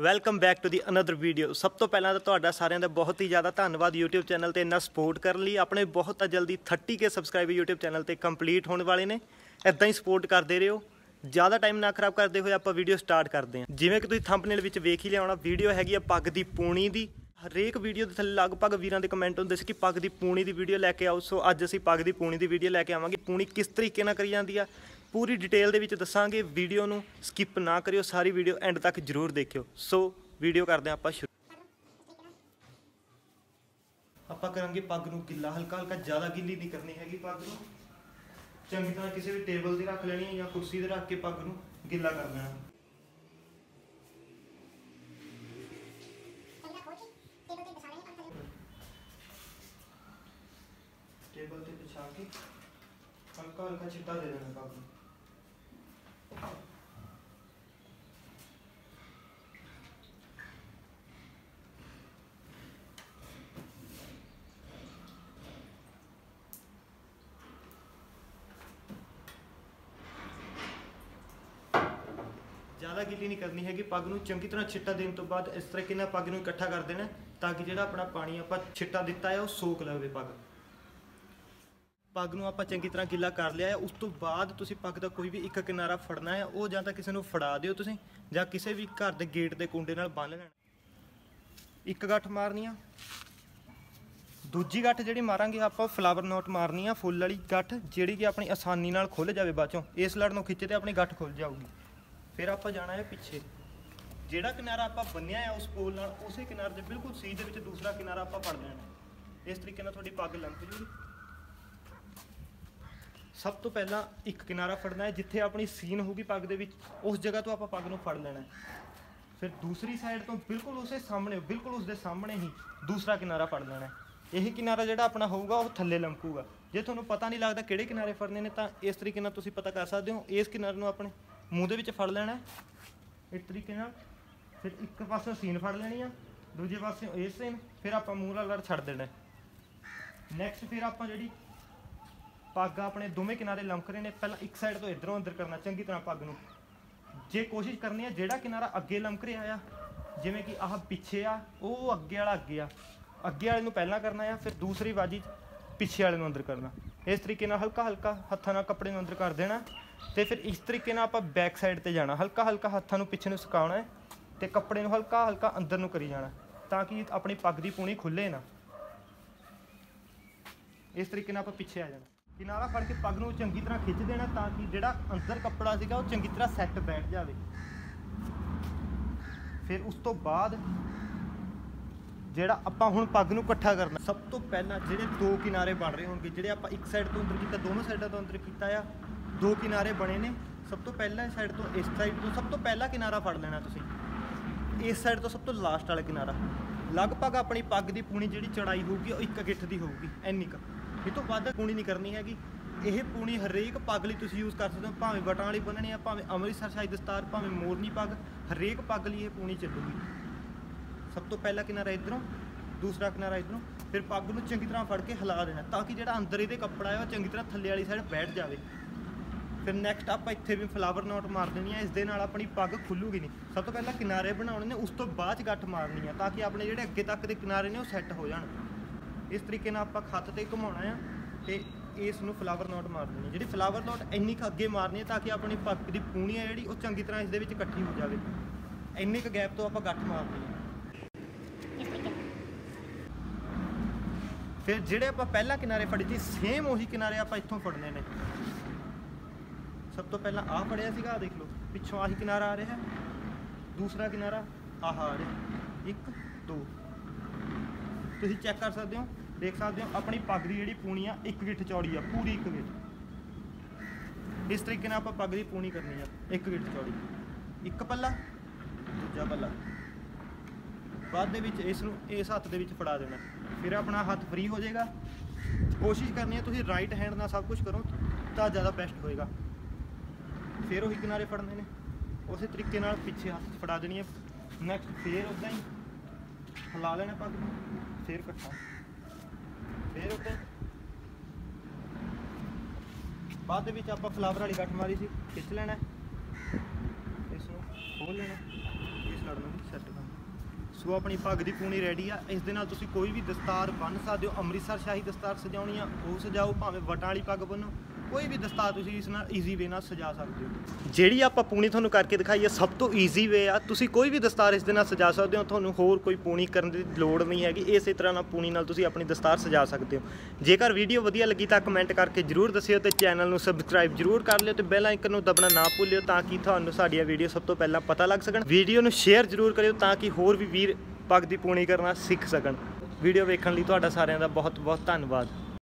Welcome back to the another video ਸਭ ਤੋਂ ਪਹਿਲਾਂ ਤਾਂ ਤੁਹਾਡਾ ਸਾਰਿਆਂ ਦਾ ਬਹੁਤ ਹੀ ਜ਼ਿਆਦਾ ਧੰਨਵਾਦ YouTube ਚੈਨਲ ਤੇ ਇੰਨਾ ਸਪੋਰਟ ਕਰਨ ਲਈ। ਆਪਣੇ ਬਹੁਤ ਜਲਦੀ 30k ਸਬਸਕ੍ਰਾਈਬਰ YouTube ਚੈਨਲ ਤੇ ਕੰਪਲੀਟ ਹੋਣ ਵਾਲੇ ਨੇ। ਇਦਾਂ ਹੀ ਸਪੋਰਟ ਕਰਦੇ ਰਹੋ। ਜ਼ਿਆਦਾ ਟਾਈਮ ਨਾ ਖਰਾਬ ਕਰਦੇ ਹੋਏ ਆਪਾਂ ਵੀਡੀਓ ਸਟਾਰਟ ਕਰਦੇ ਹਾਂ। ਜਿਵੇਂ ਕਿ ਤੁਸੀਂ ਥੰਬਨੇਲ ਵਿੱਚ ਵੇਖ ਹੀ ਲਿਆ ਹੋਣਾ ਵੀਡੀਓ ਹੈਗੀ ਆ ਪੱਗ ਦੀ ਪੂਣੀ ਦੀ। ਹਰੇਕ ਵੀਡੀਓ ਦੇ ਥੱਲੇ ਲਗਭਗ ਵੀਰਾਂ ਦੇ ਕਮੈਂਟ ਹੁੰਦੇ ਸੀ ਕਿ ਪੱਗ ਦੀ ਪੂਣੀ ਦੀ ਵੀਡੀਓ ਲੈ ਕੇ ਆਓ। ਸੋ ਅੱਜ ਅਸੀਂ ਪੱਗ ਦੀ ਪੂਣੀ ਦੀ ਵੀਡੀਓ ਲੈ ਕੇ ਆਵਾਂਗੇ। ਪੂਣੀ ਕਿਸ ਤਰੀਕੇ ਨਾਲ ਕਰੀ ਜਾਂਦੀ ਆ? ਪੂਰੀ ਡਿਟੇਲ ਦੇ ਵਿੱਚ ਦੱਸਾਂਗੇ। ਵੀਡੀਓ ਨੂੰ ਸਕਿਪ ਨਾ ਕਰਿਓ, ਸਾਰੀ ਵੀਡੀਓ ਐਂਡ ਤੱਕ ਜਰੂਰ ਦੇਖਿਓ। ਸੋ ਵੀਡੀਓ ਕਰਦੇ ਹਾਂ ਆਪਾਂ ਸ਼ੁਰੂ। ਆਪਾਂ ਕਰਾਂਗੇ ਪੱਗ ਨੂੰ ਗਿੱਲਾ ਹਲਕਾ ਹਲਕਾ ਜ਼ਿਆਦਾ ਗਿੱਲੀ ਨਹੀਂ ਕਰਨੀ ਹੈਗੀ ਪੱਗ ਨੂੰ। ਚੰਗੀ ਤਰ੍ਹਾਂ ਕਿਸੇ ਵੀ ਟੇਬਲ ਤੇ ਰੱਖ ਲੈਣੀ ਹੈ ਜਾਂ ਕੁਰਸੀ ਤੇ ਰੱਖ ਕੇ ਪੱਗ ਨੂੰ ਗਿੱਲਾ ਕਰ ਦੇਣਾ ਟੇਬਲ ਤੇ ਵਿਛਾ ਕੇ ਹਲਕਾ ਹਲਕਾ ਛਿੱਟਾ ਦੇ ਦੇਣਾ ਪੱਗ ਨੂੰ। ਜ਼ਿਆਦਾ ਗਿੱਲੀ ਨਹੀਂ ਕਰਨੀ ਹੈਗੀ, ਪੱਗ ਨੂੰ ਚੰਗੀ ਤਰ੍ਹਾਂ ਛਿੱਟਾ ਦੇਣ ਤੋਂ ਬਾਅਦ ਇਸ ਤਰੀਕੇ ਨਾਲ ਪੱਗ ਨੂੰ ਇਕੱਠਾ ਕਰ ਦੇਣਾ ਤਾਂ ਕਿ ਜਿਹੜਾ ਆਪਣਾ ਪਾਣੀ ਆਪਾਂ ਛਿੱਟਾ ਦਿੱਤਾ ਹੈ, ਉਹ ਸੋਕ ਲਵੇ ਪੱਗ। ਪੱਗ ਨੂੰ ਆਪਾਂ ਚੰਗੀ ਤਰ੍ਹਾਂ ਗਿੱਲਾ ਕਰ ਲਿਆ ਹੈ, ਉਸ ਤੋਂ ਬਾਅਦ ਤੁਸੀਂ ਪੱਗ ਦਾ ਕੋਈ ਵੀ ਇੱਕ ਕਿਨਾਰਾ ਫੜਨਾ ਹੈ, ਉਹ ਜਾਂ ਤਾਂ ਕਿਸੇ ਨੂੰ ਫੜਾ ਦਿਓ ਤੁਸੀਂ, ਜਾਂ ਕਿਸੇ ਵੀ ਘਰ ਦੇ ਗੇਟ ਦੇ ਕੁੰਡੇ ਨਾਲ ਬੰਨ ਲੈਣਾ ਇੱਕ ਗੱਠ ਮਾਰਨੀ ਆ। ਦੂਜੀ ਗੱਠ ਜਿਹੜੀ ਮਾਰਾਂਗੇ ਆਪਾਂ ਫਲਾਵਰ ਨੋਟ ਮਾਰਨੀ ਆ, ਫੁੱਲ ਵਾਲੀ ਗੱਠ, ਜਿਹੜੀ ਕਿ ਆਪਣੀ ਆਸਾਨੀ ਨਾਲ ਖੁੱਲ ਜਾਵੇ ਬਾਅਦੋਂ ਇਸ ਲੜ ਨੂੰ ਖਿੱਚੇ ਤੇ ਆਪਣੀ ਗੱਠ ਖੁੱਲ ਜਾਊਗੀ। ਫਿਰ ਆਪਾਂ ਜਾਣਾ ਹੈ ਪਿੱਛੇ। ਜਿਹੜਾ ਕਿਨਾਰਾ ਆਪਾਂ ਬੰਨਿਆ ਹੈ ਉਸ ਪੋਲ ਨਾਲ, ਉਸੇ ਕਿਨਾਰੇ ਦੇ ਬਿਲਕੁਲ ਸੀ ਦੇ ਵਿੱਚ ਦੂਸਰਾ ਕਿਨਾਰਾ ਆਪਾਂ ਫੜ ਲੈਣਾ ਇਸ ਤਰੀਕੇ ਨਾਲ ਤੁਹਾਡੀ ਪੱਗ ਲੰਘ ਜੂਗੀ ਸਭ ਤੋਂ ਪਹਿਲਾਂ ਇੱਕ ਕਿਨਾਰਾ ਫੜਨਾ ਹੈ, ਜਿੱਥੇ ਆਪਣੀ ਸੀਨ ਹੋਊਗੀ ਪੱਗ ਦੇ ਵਿੱਚ, ਉਸ ਜਗ੍ਹਾ ਤੋਂ ਆਪਾਂ ਪੱਗ ਨੂੰ ਫੜ ਲੈਣਾ ਹੈ। ਫਿਰ ਦੂਸਰੀ ਸਾਈਡ ਤੋਂ ਬਿਲਕੁਲ ਉਸੇ ਸਾਹਮਣੇ, ਬਿਲਕੁਲ ਉਸਦੇ ਸਾਹਮਣੇ ਹੀ ਦੂਸਰਾ ਕਿਨਾਰਾ ਫੜ ਲੈਣਾ ਹੈ। ਇਹ ਕਿਨਾਰਾ ਜਿਹੜਾ ਆਪਣਾ ਹੋਊਗਾ, ਉਹ ਥੱਲੇ ਲੰਕੂਗਾ ਜੇ ਤੁਹਾਨੂੰ ਪਤਾ ਨਹੀਂ ਲੱਗਦਾ ਕਿਹੜੇ ਕਿਨਾਰੇ ਫੜਨੇ ਨੇ, ਤਾਂ ਇਸ ਤਰੀਕੇ ਨਾਲ ਤੁਸੀਂ ਪਤਾ ਕਰ ਸਕਦੇ ਹੋ, ਇਸ ਕਿਨਾਰੇ ਨੂੰ ਆਪਣੇ ਮੂੰਹ ਦੇ ਵਿੱਚ ਫੜ ਲੈਣਾ। ਇਸ ਤਰੀਕੇ ਨਾਲ ਫਿਰ ਇੱਕ ਪਾਸੇ ਸੀਨ ਫੜ ਲੈਣੀ ਆ, ਦੂਜੇ ਪਾਸੇ ਇਹ ਸੀਨ, ਫਿਰ ਆਪਾਂ ਮੂੰਹ ਨਾਲ ਲੜ ਛੱਡ ਦੇਣਾ। ਨੈਕਸਟ ਫਿਰ ਆਪਾਂ ਜਿਹੜੀ ਪੱਗ ਆਪਣੇ ਦੋਵੇਂ ਕਿਨਾਰੇ ਲੰਕ ਰਹੇ ਨੇ, ਪਹਿਲਾਂ ਇੱਕ ਸਾਈਡ ਤੋਂ ਇਧਰੋਂ ਅੰਦਰ ਕਰਨਾ, ਚੰਗੀ ਤਰ੍ਹਾਂ ਪੱਗ ਨੂੰ। ਜੇ ਕੋਸ਼ਿਸ਼ ਕਰਨੀ ਆ, ਜਿਹੜਾ ਕਿਨਾਰਾ ਅੱਗੇ ਲੰਮਕ ਰਿਹਾ ਆ, ਜਿਵੇਂ ਕਿ ਆਹ ਪਿੱਛੇ ਆ, ਉਹ ਅੱਗੇ ਵਾਲਾ ਅੱਗੇ ਆ। ਅੱਗੇ ਵਾਲੇ ਨੂੰ ਪਹਿਲਾਂ ਕਰਨਾ ਆ, ਫਿਰ ਦੂਸਰੀ ਬਾਜੀ ਪਿੱਛੇ ਵਾਲੇ ਨੂੰ ਅੰਦਰ ਕਰਨਾ। ਇਸ ਤਰੀਕੇ ਨਾਲ ਹਲਕਾ ਹਲਕਾ ਹੱਥਾਂ ਨਾਲ ਕੱਪੜੇ ਨੂੰ ਅੰਦਰ ਕਰ ਦੇਣਾ। ਤੇ ਫਿਰ ਇਸ ਤਰੀਕੇ ਨਾਲ ਆਪਾਂ ਬੈਕ ਸਾਈਡ ਤੇ ਜਾਣਾ। ਹਲਕਾ ਹਲਕਾ ਹੱਥਾਂ ਨੂੰ ਪਿੱਛੇ ਨੂੰ ਸੁਕਾਉਣਾ ਹੈ ਤੇ ਕੱਪੜੇ ਨੂੰ ਹਲਕਾ ਹਲਕਾ ਅੰਦਰ ਨੂੰ ਕਰੀ ਜਾਣਾ ਤਾਂ ਕਿ ਆਪਣੀ ਪੱਗ ਦੀ ਪੂਣੀ ਖੁੱਲੇ ਨਾ। ਇਸ ਤਰੀਕੇ ਨਾਲ ਆਪਾਂ ਪਿੱਛੇ ਆ ਜਾਣਾ। ਕਿਨਾਰਾ ਫੜ ਕੇ ਪੱਗ ਨੂੰ ਚੰਗੀ ਤਰ੍ਹਾਂ ਖਿੱਚ ਦੇਣਾ ਤਾਂ ਕਿ ਜਿਹੜਾ ਅੰਦਰ ਕੱਪੜਾ ਸੀਗਾ ਉਹ ਚੰਗੀ ਤਰ੍ਹਾਂ ਸੈੱਟ ਬੈਠ ਜਾਵੇ। ਫਿਰ ਉਸ ਤੋਂ ਬਾਅਦ ਜਿਹੜਾ ਆਪਾਂ ਹੁਣ ਪੱਗ ਨੂੰ ਇਕੱਠਾ ਕਰਨਾ, ਸਭ ਤੋਂ ਪਹਿਲਾਂ ਜਿਹੜੇ ਦੋ ਕਿਨਾਰੇ ਬਣ ਰਹੇ ਹੋਣਗੇ, ਜਿਹੜੇ ਆਪਾਂ ਇੱਕ ਸਾਈਡ ਤੋਂ ਅੰਦਰ ਕੀਤਾ, ਦੋਨੋਂ ਸਾਈਡਾਂ ਤੋਂ ਅੰਦਰ ਕੀਤਾ ਆ ਦੋ ਕਿਨਾਰੇ ਬਣੇ ਨੇ। ਸਭ ਤੋਂ ਪਹਿਲਾਂ ਸਾਈਡ ਤੋਂ, ਇਸ ਸਾਈਡ ਤੋਂ ਸਭ ਤੋਂ ਪਹਿਲਾ ਕਿਨਾਰਾ ਫੜ ਲੈਣਾ ਤੁਸੀਂ। ਇਸ ਸਾਈਡ ਤੋਂ ਸਭ ਤੋਂ ਲਾਸਟ ਵਾਲਾ ਕਿਨਾਰਾ। ਲਗਭਗ ਆਪਣੀ ਪੱਗ ਦੀ ਪੂਣੀ ਜਿਹੜੀ ਚੜਾਈ ਹੋਊਗੀ, ਉਹ ਇੱਕ ਗਿੱਠ ਦੀ ਹੋਊਗੀ, ਇੰਨੀ ਕੁ। ਇਹ ਤੋਂ ਵੱਧ ਪੂਣੀ ਨਹੀਂ ਕਰਨੀ ਹੈਗੀ। ਇਹ ਪੂਣੀ ਹਰੇਕ ਪੱਗ ਲਈ ਤੁਸੀਂ ਯੂਜ਼ ਕਰ ਸਕਦੇ ਹੋ, ਭਾਵੇਂ ਬਟਾਂ ਵਾਲੀ ਬੰਨਣੀ ਆ, ਭਾਵੇਂ ਅੰਮ੍ਰਿਤਸਰ ਸ਼ਾਹੀ ਦਸਤਾਰ ਭਾਵੇਂ ਮੋਰਨੀ ਪੱਗ, ਹਰੇਕ ਪੱਗ ਲਈ ਇਹ ਪੂਣੀ ਚੱਲੂਗੀ। ਸਭ ਤੋਂ ਪਹਿਲਾ ਕਿਨਾਰਾ ਇਧਰੋਂ, ਦੂਸਰਾ ਕਿਨਾਰਾ ਇਧਰੋਂ, ਫਿਰ ਪੱਗ ਨੂੰ ਚੰਗੀ ਤਰ੍ਹਾਂ ਫੜ ਕੇ ਹਿਲਾ ਦੇਣਾ, ਤਾਂ ਕਿ ਜਿਹੜਾ ਅੰਦਰ ਇਹਦੇ ਕੱਪੜਾ ਹੈ ਉਹ ਚੰਗੀ ਤਰ੍ਹਾਂ ਥੱਲੇ ਵਾਲੀ ਸਾਈਡ ਬੈਠ ਜਾਵੇ। ਫਿਰ ਨੈਕਸਟ ਆਪਾਂ ਇੱਥੇ ਵੀ ਫਲਾਵਰ ਨੋਟ ਮਾਰ ਦੇਣੀ ਹੈ ਇਸ ਦੇ ਨਾਲ ਆਪਣੀ ਪੱਗ ਖੁੱਲੂਗੀ ਨਹੀਂ। ਸਭ ਤੋਂ ਪਹਿਲਾਂ ਕਿਨਾਰੇ ਬਣਾਉਣੇ ਨੇ, ਉਸ ਤੋਂ ਬਾਅਦ ਚ ਗੱਠ ਮਾਰਨੀ ਆ, ਤਾਂ ਕਿ ਆਪਣੇ ਜਿਹੜੇ ਅੱਗੇ ਤੱਕ ਦੇ ਕਿਨਾਰੇ ਨੇ ਉਹ ਸੈੱਟ ਹੋ ਜਾਣ। ਇਸ ਤਰੀਕੇ ਨਾਲ ਆਪਾਂ ਖੱਤ ਤੇ ਘੁਮਾਉਣਾ ਆ ਤੇ ਇਸ ਨੂੰ ਫਲਾਵਰ ਨੋਟ ਮਾਰ ਦੇਣੀ ਜਿਹੜੀ ਫਲਾਵਰ ਨੋਟ ਇੰਨੀ ਕੁ ਅੱਗੇ ਮਾਰਨੀ ਹੈ ਤਾਂ ਕਿ ਆਪਣੀ ਪੱਗ ਦੀ ਪੂਣੀ ਹੈ ਜਿਹੜੀ, ਉਹ ਚੰਗੀ ਤਰ੍ਹਾਂ ਇਸ ਦੇ ਵਿੱਚ ਇਕੱਠੀ ਹੋ ਜਾਵੇ। ਇੰਨੇ ਕੁ ਗੈਪ ਤੋਂ ਆਪਾਂ ਗੱਠ ਮਾਰਨੀ ਹੈ ਫਿਰ ਜਿਹੜੇ ਆਪਾਂ ਪਹਿਲਾਂ ਕਿਨਾਰੇ ਫੜੇ ਸੀ ਸੇਮ ਉਹੀ ਕਿਨਾਰੇ ਆਪਾਂ ਇੱਥੋਂ ਫੜਨੇ ਨੇ। ਸਭ ਤੋਂ ਪਹਿਲਾਂ ਆਹ ਫੜਿਆ ਸੀਗਾ, ਆਹ ਦੇਖ ਲਓ। ਪਿੱਛੋਂ ਆਹੀ ਕਿਨਾਰਾ ਆ ਰਿਹਾ। ਹੈ ਦੂਸਰਾ ਕਿਨਾਰਾ, ਆਹ ਆ ਰਿਹਾ। ਇੱਕ, ਦੋ। ਤੁਸੀਂ ਚੈੱਕ ਕਰ ਸਕਦੇ ਹੋ, ਦੇਖ ਸਕਦੇ ਹੋ, ਆਪਣੀ ਪੱਗ ਦੀ ਜਿਹੜੀ ਪੂਣੀ ਆ, ਇੱਕ ਗਿੱਠ ਚੌੜੀ ਆ, ਪੂਰੀ ਇੱਕ ਗਿੱਠ। ਇਸ ਤਰੀਕੇ ਨਾਲ ਆਪਾਂ ਪੱਗ ਦੀ ਪੂਣੀ ਕਰਨੀ ਆ, ਇੱਕ ਗਿੱਠ ਚੌੜੀ। ਇੱਕ ਪੱਲਾ, ਦੂਜਾ ਪੱਲਾ। ਬਾਅਦ ਦੇ ਵਿੱਚ ਇਸ ਨੂੰ ਇਸ ਹੱਥ ਦੇ ਵਿੱਚ ਫੜਾ ਦੇਣਾ। ਫਿਰ ਆਪਣਾ ਹੱਥ ਫ੍ਰੀ ਹੋ ਜਾਏਗਾ। ਕੋਸ਼ਿਸ਼ ਕਰਨੀ ਹੈ ਤੁਸੀਂ ਰਾਈਟ ਹੈਂਡ ਨਾਲ ਸਭ ਕੁਝ ਕਰੋ, ਤਾਂ ਜ਼ਿਆਦਾ ਬੈਸਟ ਹੋਏਗਾ। ਫਿਰ ਉਹੀ ਕਿਨਾਰੇ ਫੜਨੇ ਨੇ। ਉਸੇ ਤਰੀਕੇ ਨਾਲ ਪਿੱਛੇ ਹੱਥ ਫੜਾ ਦੇਣੀ ਹੈ। ਨੈਕਸਟ ਫੇਰ ਉਦਾਂ ਹੀ ਹਿਲਾ ਲੈਣਾ ਪੱਗ ਨੂੰ, ਫੇਰ ਇਕੱਠਾ। ਫੇਰ ਉੱਤੇ ਬਾਅਦ ਦੇ ਵਿੱਚ ਆਪਾਂ ਫਲਾਵਰ ਵਾਲੀ ਗੱਠ ਮਾਰੀ ਸੀ, ਖਿੱਚ ਲੈਣਾ ਇਸ ਨੂੰ ਖੋਲ ਲੈਣਾ ਇਸ ਲੜ ਨੂੰ ਸੈੱਟ ਕਰ ਸੋ ਆਪਣੀ ਪੱਗ ਦੀ ਪੂਣੀ ਰੈਡੀ ਆ। ਇਸ ਦੇ ਨਾਲ ਤੁਸੀਂ ਕੋਈ ਵੀ ਦਸਤਾਰ ਬੰਨ ਸਕਦੇ ਹੋ। ਅੰਮ੍ਰਿਤਸਰ ਸ਼ਾਹੀ ਦਸਤਾਰ ਸਜਾਉਣੀ ਆ। ਉਹ ਸਜਾਓ, ਭਾਵੇਂ ਵਟਾਂ ਵਾਲੀ ਪੱਗ ਬੰਨੋ ਕੋਈ ਵੀ ਦਸਤਾਰ ਤੁਸੀਂ ਇਸ ਨਾਲ ਈਜ਼ੀ ਵੇ ਨਾਲ ਸਜਾ ਸਕਦੇ ਹੋ। ਜਿਹੜੀ ਆਪਾਂ ਪੂਣੀ ਤੁਹਾਨੂੰ ਕਰਕੇ ਦਿਖਾਈ ਹੈ, ਸਭ ਤੋਂ ਈਜ਼ੀ ਵੇ ਆ। ਤੁਸੀਂ ਕੋਈ ਵੀ ਦਸਤਾਰ ਇਸ ਦੇ ਨਾਲ ਸਜਾ ਸਕਦੇ ਹੋ, ਤੁਹਾਨੂੰ ਹੋਰ ਕੋਈ ਪੂਣੀ ਕਰਨ ਦੀ ਲੋੜ ਨਹੀਂ ਹੈਗੀ। ਇਸੇ ਤਰ੍ਹਾਂ ਨਾਲ ਪੂਣੀ ਨਾਲ ਤੁਸੀਂ ਆਪਣੀ ਦਸਤਾਰ ਸਜਾ ਸਕਦੇ ਹੋ। ਜੇਕਰ ਵੀਡੀਓ ਵਧੀਆ ਲੱਗੀ ਤਾਂ ਕਮੈਂਟ ਕਰਕੇ ਜਰੂਰ ਦੱਸਿਓ ਤੇ ਚੈਨਲ ਨੂੰ ਸਬਸਕ੍ਰਾਈਬ ਜਰੂਰ ਕਰ ਲਿਓ ਤੇ ਬੈਲ ਆਈਕਨ ਨੂੰ ਦਬਣਾ ਨਾ ਭੁੱਲਿਓ ਤਾਂ ਕਿ ਤੁਹਾਨੂੰ ਸਾਡੀਆਂ ਵੀਡੀਓ ਸਭ ਤੋਂ ਪਹਿਲਾਂ ਪਤਾ ਲੱਗ ਸਕਣ। ਵੀਡੀਓ ਨੂੰ ਸ਼ੇਅਰ ਜਰੂਰ ਕਰਿਓ ਤਾਂ ਕਿ ਹੋਰ ਵੀ ਵੀਰ ਪੱਗ ਦੀ ਪੂਣੀ ਕਰਨਾ ਸਿੱਖ ਸਕਣ। ਵੀਡੀਓ ਵੇਖਣ ਲਈ ਤੁਹਾਡਾ ਸਾਰਿਆਂ ਦਾ ਬਹੁਤ ਬਹੁਤ ਧੰਨਵਾਦ।